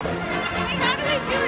Thank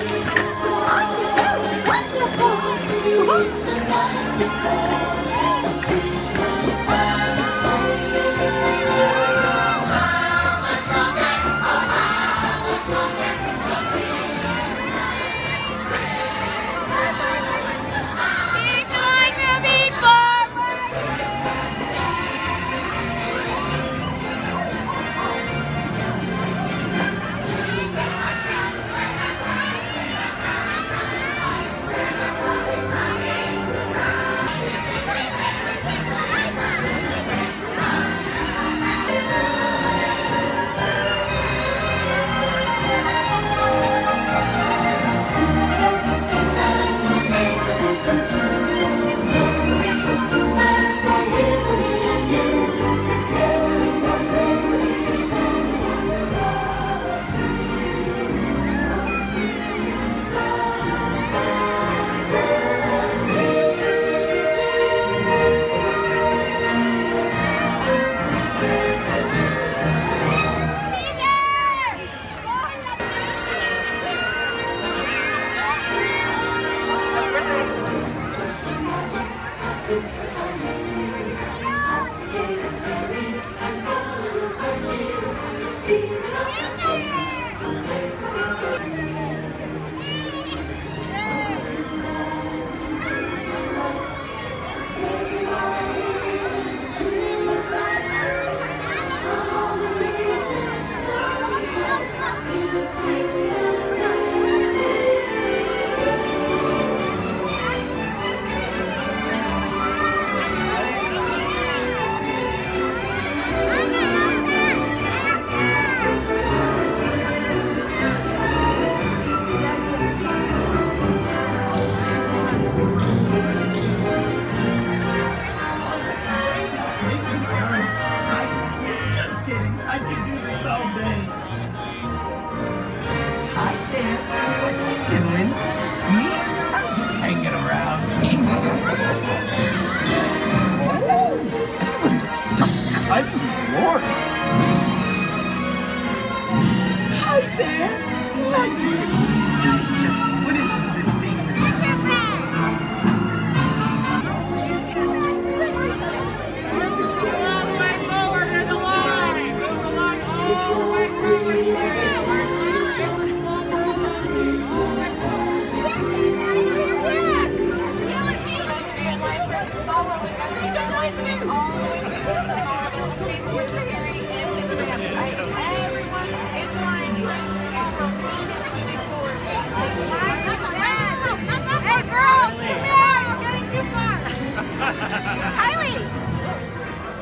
you.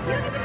You don't even